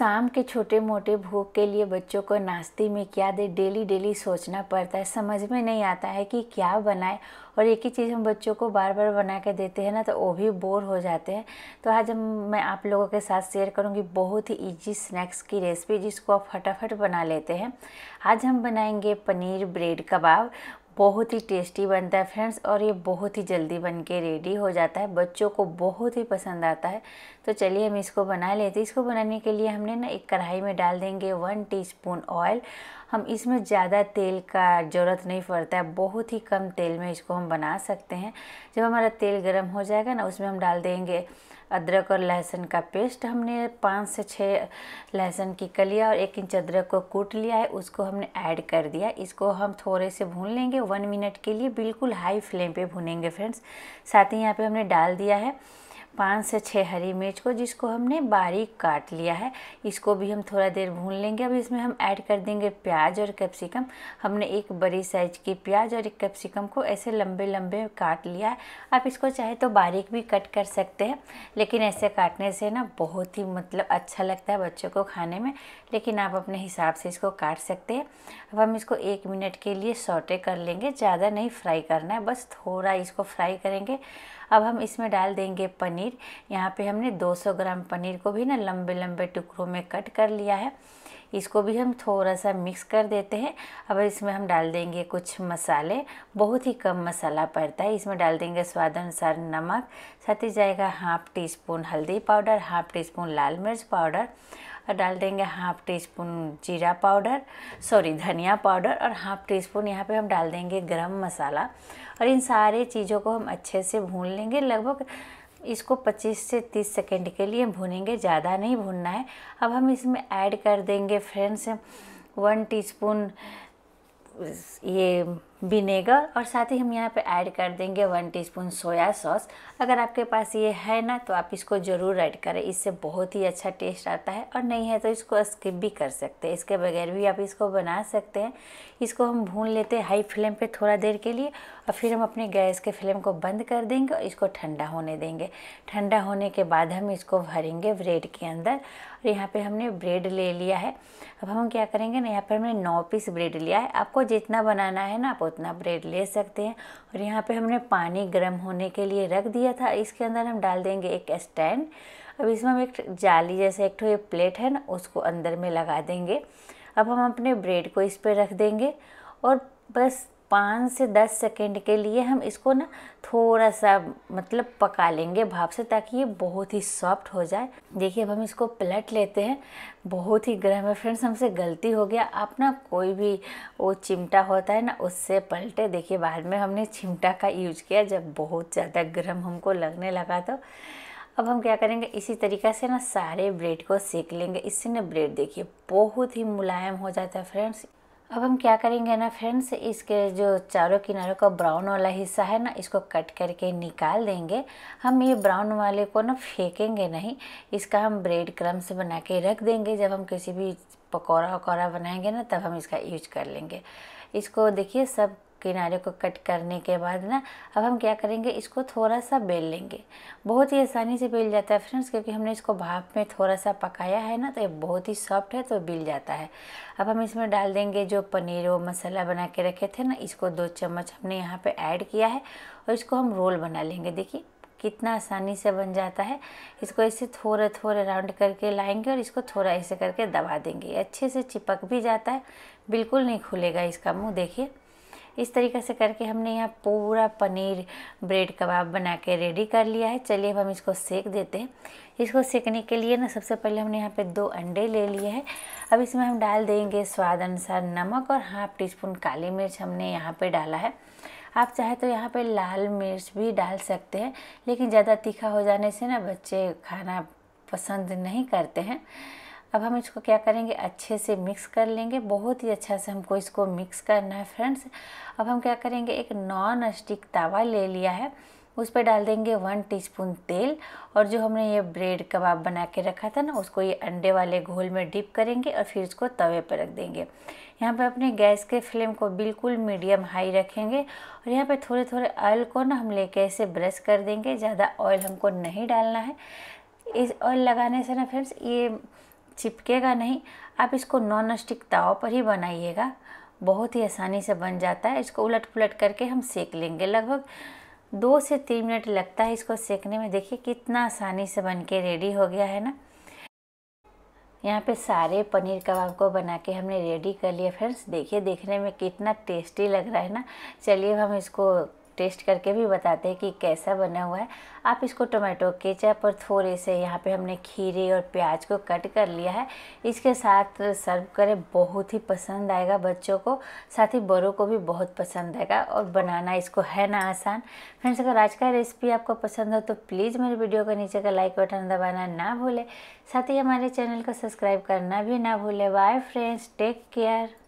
शाम के छोटे मोटे भूख के लिए बच्चों को नाश्ते में क्या दे डेली डेली सोचना पड़ता है। समझ में नहीं आता है कि क्या बनाए और एक ही चीज़ हम बच्चों को बार बार बना के देते हैं ना तो वो भी बोर हो जाते हैं। तो आज हम, मैं आप लोगों के साथ शेयर करूँगी बहुत ही इजी स्नैक्स की रेसिपी जिसको आप फटाफट बना लेते हैं। आज हम बनाएँगे पनीर ब्रेड कबाब। बहुत ही टेस्टी बनता है फ्रेंड्स और ये बहुत ही जल्दी बन के रेडी हो जाता है। बच्चों को बहुत ही पसंद आता है। तो चलिए हम इसको बना लेते हैं। इसको बनाने के लिए हमने ना एक कढ़ाई में डाल देंगे वन टीस्पून ऑयल हम इसमें ज़्यादा तेल का ज़रूरत नहीं पड़ता है, बहुत ही कम तेल में इसको हम बना सकते हैं। जब हमारा तेल गर्म हो जाएगा ना, उसमें हम डाल देंगे अदरक और लहसुन का पेस्ट। हमने पाँच से छः लहसुन की कलिया और एक इंच अदरक को कूट लिया है, उसको हमने ऐड कर दिया। इसको हम थोड़े से भून लेंगे वन मिनट के लिए बिल्कुल हाई फ्लेम पे भूनेंगे फ्रेंड्स। साथ ही यहाँ पे हमने डाल दिया है। पाँच से छः हरी मिर्च को जिसको हमने बारीक काट लिया है, इसको भी हम थोड़ा देर भून लेंगे। अब इसमें हम ऐड कर देंगे प्याज और कैप्सिकम। हमने एक बड़ी साइज़ की प्याज और एक कैप्सिकम को ऐसे लंबे लंबे काट लिया है। आप इसको चाहे तो बारीक भी कट कर सकते हैं, लेकिन ऐसे काटने से ना बहुत ही मतलब अच्छा लगता है बच्चों को खाने में, लेकिन आप अपने हिसाब से इसको काट सकते हैं। अब हम इसको एक मिनट के लिए सोटे कर लेंगे, ज़्यादा नहीं फ्राई करना है, बस थोड़ा इसको फ्राई करेंगे। अब हम इसमें डाल देंगे पनीर। यहाँ पे हमने 200 ग्राम पनीर को भी ना लंबे लंबे टुकड़ों में कट कर लिया है। इसको भी हम थोड़ा सा मिक्स कर देते हैं। अब इसमें हम डाल देंगे कुछ मसाले। बहुत ही कम मसाला पड़ता है। इसमें डाल देंगे स्वाद अनुसार नमक। साथ ही जाएगा हाफ़ टी स्पून हल्दी पाउडर, हाफ़ टी स्पून लाल मिर्च पाउडर। और डाल देंगे हाफ़ टी स्पून जीरा पाउडर, सॉरी, धनिया पाउडर और हाफ़ टी स्पून यहाँ पर हम डाल देंगे गरम मसाला। और इन सारे चीज़ों को हम अच्छे से भून लेंगे। लगभग इसको 25 से 30 सेकेंड के लिए भूनेंगे, ज़्यादा नहीं भूनना है। अब हम इसमें ऐड कर देंगे फ्रेंड्स, वन टीस्पून ये विनेगर और साथ ही हम यहाँ पे ऐड कर देंगे वन टीस्पून सोया सॉस अगर आपके पास ये है ना तो आप इसको ज़रूर ऐड करें। इससे बहुत ही अच्छा टेस्ट आता है और नहीं है तो इसको स्किप भी कर सकते हैं। इसके बगैर भी आप इसको बना सकते हैं। इसको हम भून लेते हैं हाई फ्लेम पे थोड़ा देर के लिए और फिर हम अपने गैस के फ्लेम को बंद कर देंगे और इसको ठंडा होने देंगे। ठंडा होने के बाद हम इसको भरेंगे ब्रेड के अंदर और यहाँ पे हमने ब्रेड ले लिया है। अब हम क्या करेंगे ना, यहाँ पर हमने नौ पीस ब्रेड लिया है। आपको जितना बनाना है ना, आप उतना ब्रेड ले सकते हैं। और यहाँ पे हमने पानी गर्म होने के लिए रख दिया था। इसके अंदर हम डाल देंगे एक स्टैंड अब इसमें हम एक जाली जैसे एक ये प्लेट है ना, उसको अंदर में लगा देंगे। अब हम अपने ब्रेड को इस पर रख देंगे। और बस पाँच से दस सेकेंड के लिए हम इसको ना थोड़ा सा मतलब पका लेंगे भाप से ताकि ये बहुत ही सॉफ्ट हो जाए। देखिए, अब हम इसको पलट लेते हैं। बहुत ही गर्म है फ्रेंड्स, हमसे गलती हो गया। आप ना कोई भी वो चिमटा होता है ना, उससे पलटे। देखिए, बाद में हमने चिमटा का यूज़ किया, जब बहुत ज़्यादा गर्म हमको लगने लगा तो। अब हम क्या करेंगे, इसी तरीक़ा से ना सारे ब्रेड को सेक लेंगे। इससे ना ब्रेड देखिए, बहुत ही मुलायम हो जाता है फ्रेंड्स। अब हम क्या करेंगे ना फ्रेंड्स इसके जो चारों किनारों का ब्राउन वाला हिस्सा है ना, इसको कट करके निकाल देंगे। हम ये ब्राउन वाले को ना फेंकेंगे नहीं, इसका हम ब्रेड क्रम्स बना के रख देंगे। जब हम किसी भी पकौड़ा वकौड़ा बनाएँगे ना, तब हम इसका यूज़ कर लेंगे। इसको देखिए, सब किनारे को कट करने के बाद ना, अब हम क्या करेंगे, इसको थोड़ा सा बेल लेंगे। बहुत ही आसानी से बेल जाता है फ्रेंड्स, क्योंकि हमने इसको भाप में थोड़ा सा पकाया है ना तो ये बहुत ही सॉफ्ट है तो बिल जाता है। अब हम इसमें डाल देंगे जो पनीर वो मसाला बना के रखे थे ना, इसको दो चम्मच हमने यहाँ पर ऐड किया है, और इसको हम रोल बना लेंगे। देखिए, कितना आसानी से बन जाता है। इसको ऐसे थोड़े थोड़े राउंड करके लाएँगे और इसको थोड़ा ऐसे करके दबा देंगे। अच्छे से चिपक भी जाता है, बिल्कुल नहीं खुलेगा इसका मुँह, देखिए। इस तरीके से करके हमने यहाँ पूरा पनीर ब्रेड कबाब बना के रेडी कर लिया है। चलिए अब हम इसको सेक देते हैं। इसको सेकने के लिए ना सबसे पहले हमने यहाँ पे दो अंडे ले लिए हैं। अब इसमें हम डाल देंगे स्वाद अनुसार नमक और हाफ़ टी स्पून काली मिर्च हमने यहाँ पे डाला है। आप चाहे तो यहाँ पे लाल मिर्च भी डाल सकते हैं, लेकिन ज़्यादा तीखा हो जाने से ना बच्चे खाना पसंद नहीं करते हैं। अब हम इसको क्या करेंगे? अच्छे से मिक्स कर लेंगे। बहुत ही अच्छा से हमको इसको मिक्स करना है फ्रेंड्स अब हम क्या करेंगे? एक नॉन स्टिक तवा ले लिया है। उस पर डाल देंगे वन टीस्पून तेल और जो हमने ये ब्रेड कबाब बना के रखा था ना, उसको ये अंडे वाले घोल में डिप करेंगे और फिर इसको तवे पर रख देंगे। यहाँ पे अपने गैस के फ्लेम को बिल्कुल मीडियम हाई रखेंगे और यहाँ पे थोड़े थोड़े ऑयल को ना हम लेके ऐसे ब्रश कर देंगे। ज़्यादा ऑयल हमको नहीं डालना है। इस ऑयल लगाने से ना फ्रेंड्स ये चिपकेगा नहीं। आप इसको नॉन स्टिक ताव पर ही बनाइएगा। बहुत ही आसानी से बन जाता है। इसको उलट पुलट करके हम सेक लेंगे। लगभग दो से तीन मिनट लगता है इसको सेकने में। देखिए कितना आसानी से बन के रेडी हो गया है ना। यहाँ पे सारे पनीर कबाब को बना के हमने रेडी कर लिया फ्रेंड्स। देखिए, देखने में कितना टेस्टी लग रहा है ना। चलिए हम इसको टेस्ट करके भी बताते हैं कि कैसा बना हुआ है। आप इसको टोमेटो केचप और थोड़े से यहाँ पे हमने खीरे और प्याज को कट कर लिया है। इसके साथ सर्व करें, बहुत ही पसंद आएगा बच्चों को। साथ ही बड़ों को भी बहुत पसंद आएगा और बनाना इसको है ना आसान। फ्रेंड्स, अगर आज का रेसिपी आपको पसंद हो तो प्लीज़ मेरे वीडियो को नीचे का लाइक बटन दबाना ना भूलें। साथ ही हमारे चैनल को सब्सक्राइब करना भी ना भूलें। Bye friends, take care.